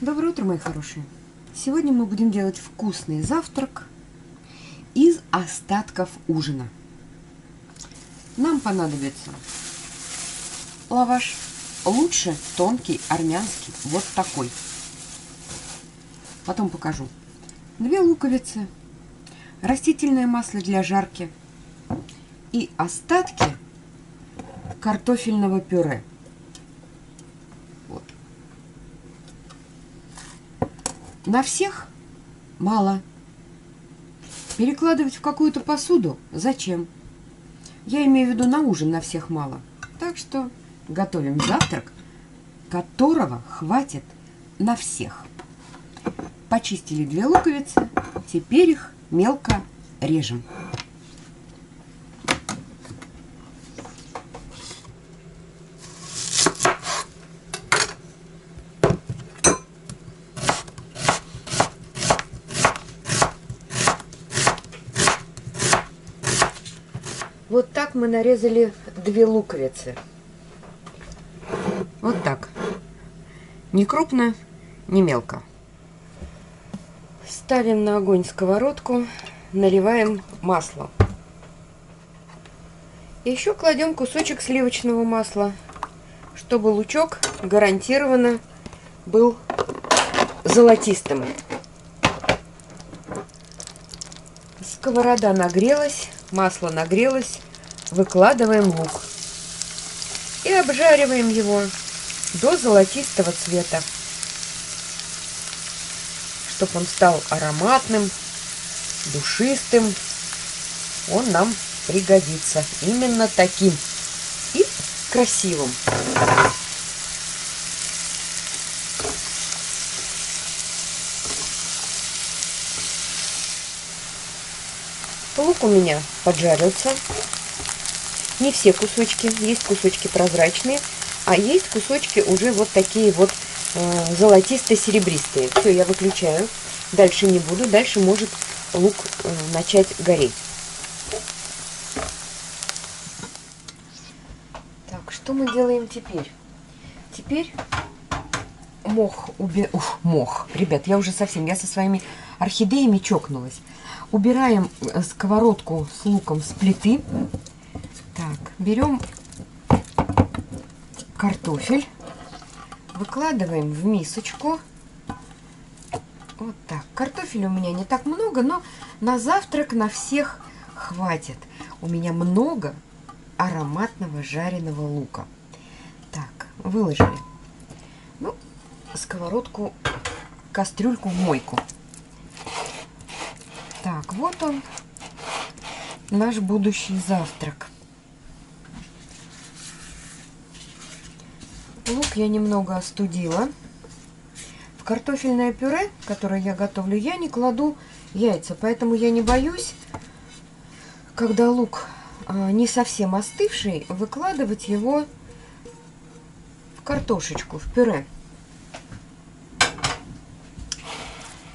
Доброе утро, мои хорошие! Сегодня мы будем делать вкусный завтрак из остатков ужина. Нам понадобится лаваш, лучше тонкий армянский, вот такой. Потом покажу. Две луковицы, растительное масло для жарки и остатки картофельного пюре. На всех мало. Перекладывать в какую-то посуду зачем? Я имею в виду на ужин на всех мало. Так что готовим завтрак, которого хватит на всех. Почистили две луковицы, теперь их мелко режем. Вот так мы нарезали две луковицы. Вот так. Не крупно, не мелко. Ставим на огонь сковородку, наливаем масло. Еще кладем кусочек сливочного масла, чтобы лучок гарантированно был золотистым. Сковорода нагрелась, масло нагрелось, выкладываем лук и обжариваем его до золотистого цвета, чтобы он стал ароматным, душистым. Он нам пригодится именно таким и красивым. Лук у меня поджарился. Не все кусочки. Есть кусочки прозрачные, а есть кусочки уже вот такие вот э, золотисто-серебристые. Все, я выключаю. Дальше не буду. Дальше может лук э, начать гореть. Так, что мы делаем теперь? Теперь мох уби... Ух, мох. Ребят, я уже совсем, я со своими орхидеями чокнулась. Убираем э, сковородку с луком с плиты. Так, берем картофель, выкладываем в мисочку. Вот так. Картофеля у меня не так много, но на завтрак на всех хватит. У меня много ароматного жареного лука. Так, выложили. Ну, сковородку, кастрюльку в мойку. Так, вот он, наш будущий завтрак. Лук я немного остудила. В картофельное пюре, которое я готовлю, я не кладу яйца, поэтому я не боюсь, когда лук а, не совсем остывший, выкладывать его в картошечку, в пюре.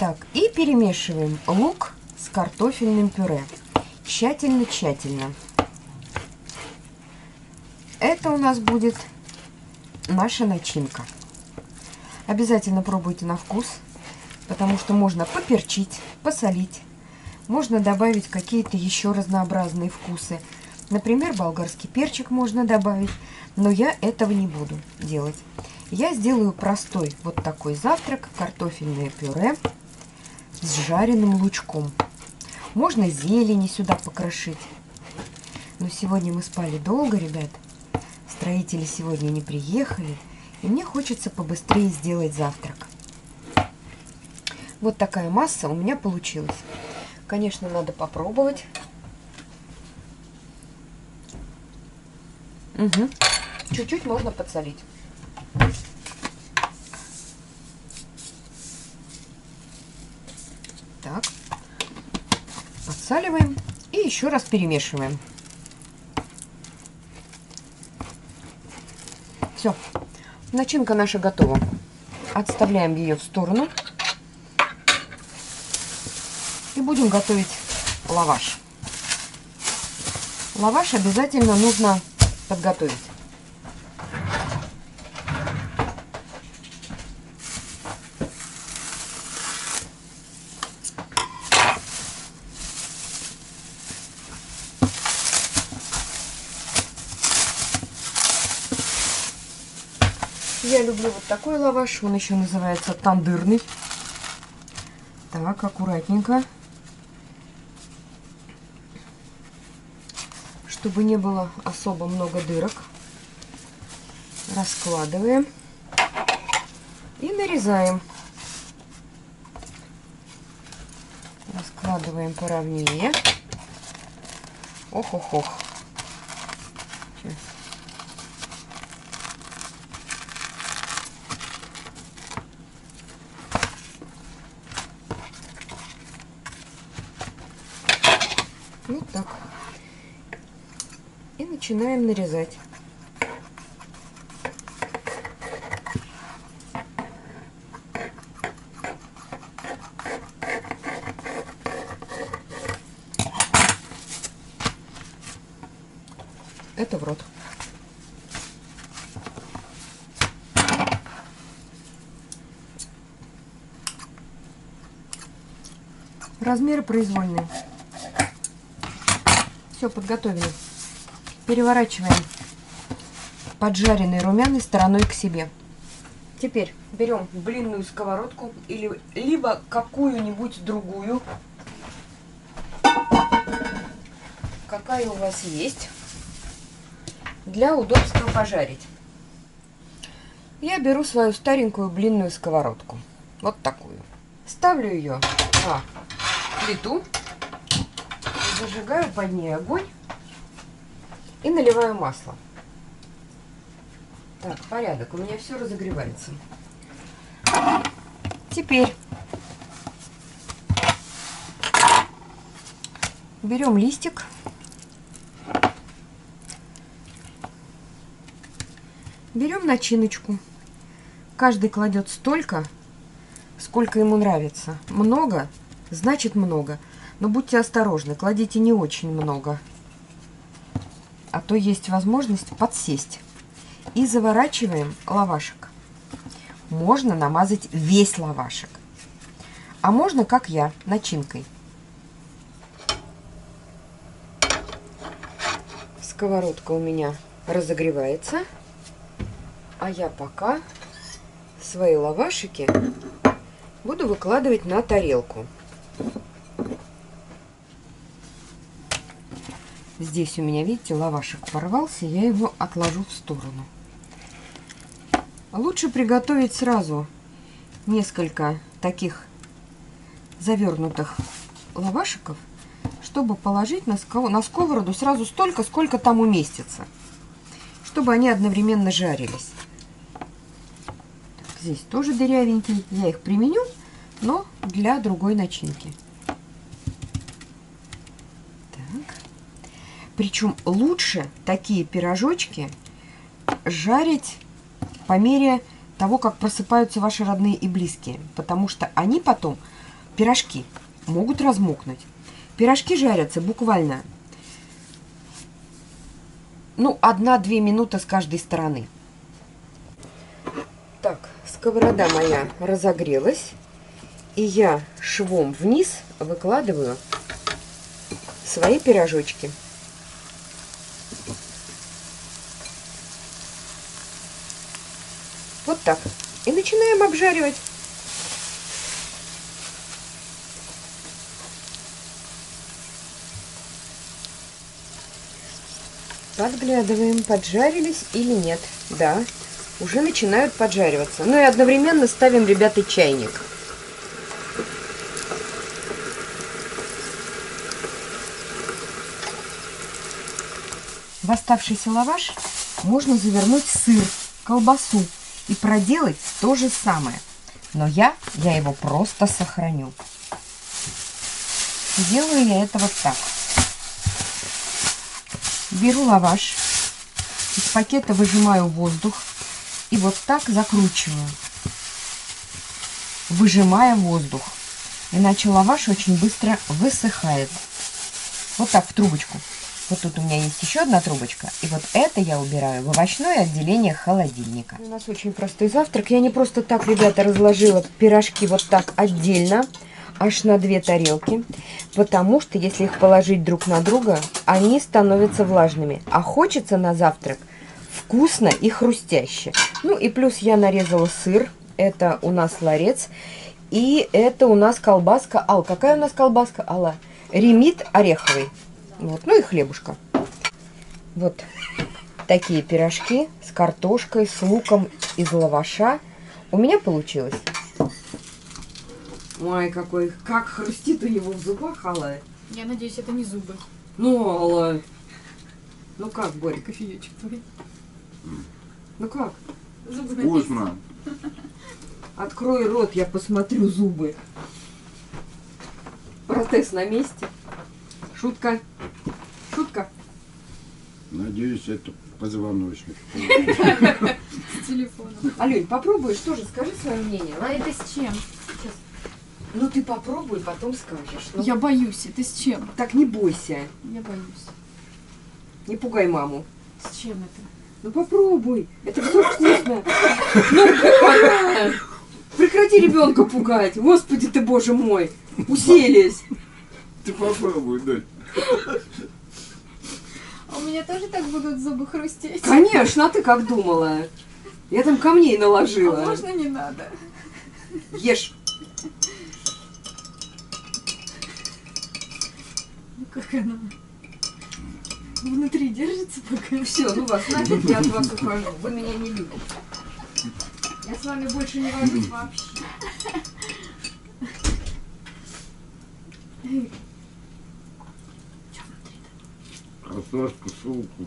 Так, и перемешиваем лук с картофельным пюре. Тщательно-тщательно. Это у нас будет наша начинка. Обязательно пробуйте на вкус, потому что можно поперчить, посолить. Можно добавить какие-то еще разнообразные вкусы. Например, болгарский перчик можно добавить, но я этого не буду делать. Я сделаю простой вот такой завтрак, картофельное пюре с жареным лучком. Можно зелени сюда покрошить. Но сегодня мы спали долго, ребят. Строители сегодня не приехали. И мне хочется побыстрее сделать завтрак. Вот такая масса у меня получилась. Конечно, надо попробовать. Угу. Чуть-чуть можно подсолить. Так подсаливаем и еще раз перемешиваем. Все, начинка наша готова. Отставляем ее в сторону. И будем готовить лаваш. Лаваш обязательно нужно подготовить. Люблю вот такой лаваш, он еще называется тандырный. Так, аккуратненько. Чтобы не было особо много дырок. Раскладываем. И нарезаем. Раскладываем поровнее. Ох-ох-ох. Вот так. И начинаем нарезать. Это в рот. Размеры произвольные. Все подготовили. Переворачиваем поджаренный румяной стороной к себе. Теперь берем блинную сковородку или либо какую-нибудь другую, какая у вас есть, для удобства пожарить. Я беру свою старенькую блинную сковородку, вот такую. Ставлю ее на плиту зажигаю под ней огонь и наливаю масло. Так, порядок, у меня все разогревается. Теперь берем листик, берем начиночку. Каждый кладет столько, сколько ему нравится. Много, значит много. Но будьте осторожны, кладите не очень много, то есть возможность подсесть. И заворачиваем лавашек. Можно намазать весь лавашек. А можно, как я, начинкой. Сковородка у меня разогревается. А я пока свои лавашики буду выкладывать на тарелку. Здесь у меня, видите, лавашек порвался, я его отложу в сторону. Лучше приготовить сразу несколько таких завернутых лавашиков, чтобы положить на, сковороду сразу столько, сколько там уместится, чтобы они одновременно жарились. Здесь тоже дырявенькие, я их применю, но для другой начинки. Причем лучше такие пирожочки жарить по мере того, как просыпаются ваши родные и близкие. Потому что они потом, пирожки, могут размокнуть. Пирожки жарятся буквально, ну, одна-две минуты с каждой стороны. Так, сковорода моя разогрелась. И я швом вниз выкладываю свои пирожочки. Так. И начинаем обжаривать. Подглядываем, поджарились или нет. Да, уже начинают поджариваться. Ну и одновременно ставим, ребята, чайник. В оставшийся лаваш можно завернуть сыр, колбасу, и проделать то же самое. Но я, я его просто сохраню. Делаю я это вот так. Беру лаваш, из пакета выжимаю воздух и вот так закручиваю, выжимая воздух. Иначе лаваш очень быстро высыхает. Вот так в трубочку. Вот тут у меня есть еще одна трубочка. И вот это я убираю в овощное отделение холодильника. У нас очень простой завтрак. Я не просто так, ребята, разложила пирожки вот так отдельно, аж на две тарелки. Потому что если их положить друг на друга, они становятся влажными. А хочется на завтрак вкусно и хрустяще. Ну и плюс я нарезала сыр. Это у нас ларец. И это у нас колбаска. Ал, какая у нас колбаска, Алла? Ремит ореховый. Вот. Ну и хлебушка. Вот такие пирожки с картошкой, с луком из лаваша. У меня получилось. Ой, какой, как хрустит у него в зубах, Алла. Я надеюсь, это не зубы. Ну, Алла. Ну как, Борь? Кофеечек твой. Ну как? Зубы. Вкусно. Открой рот, я посмотрю зубы. Протез на месте. Шутка. Шутка. Надеюсь, это позвоночник. С телефоном. Алюнь, попробуешь тоже, скажи свое мнение. А это с чем? Ну ты попробуй, потом скажешь. Ну, Я боюсь. Это с чем? Так не бойся. Я боюсь. Не пугай маму. С чем это? Ну попробуй. Это все вкусно. Ну, Прекрати ребенка пугать. Господи ты, боже мой. Уселись. Ты попробуй, дочь. А у меня тоже так будут зубы хрустеть? Конечно, а ты как думала? Я там камней А наложила. можно не надо? Ешь. Ну как она? Внутри держится пока. Все, ну вас нафиг, я от вас ухожу. Вы меня не любите. Я с вами больше не вожусь вообще. Картошку, сулку.